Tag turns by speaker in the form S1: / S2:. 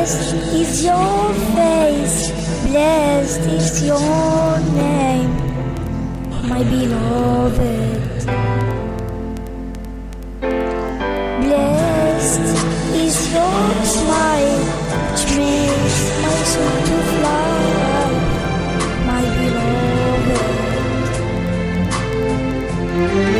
S1: Blessed is your face, blessed is your name, my beloved. Blessed is your smile, which makes my soul to fly, my beloved.